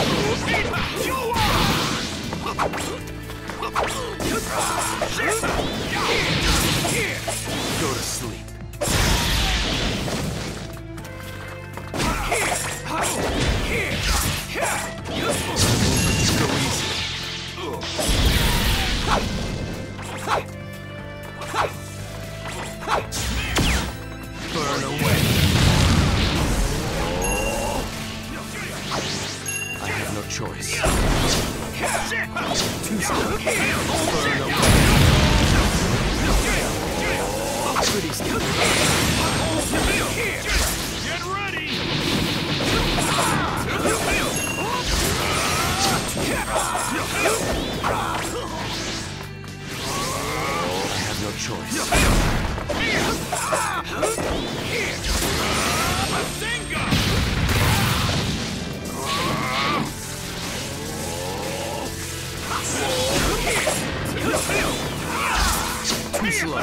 无心挽救我。Choice. Burn away. Pretty slow. Get ready! I have no choice. Too slow.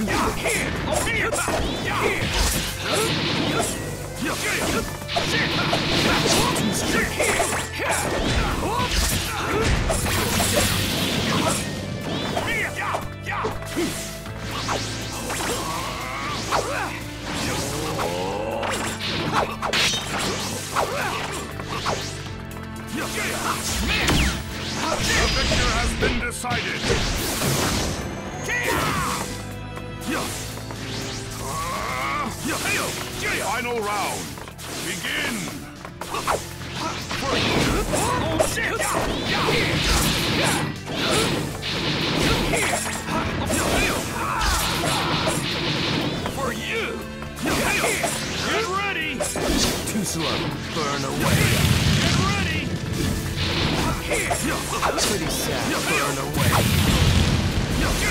The victor has been decided. Final round. Begin. Oh, shit. For you. Get ready. Too slow. Burn away. Get ready. Pretty sad. Burn away. Yeah.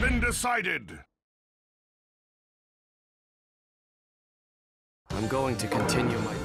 been decided. I'm going to continue my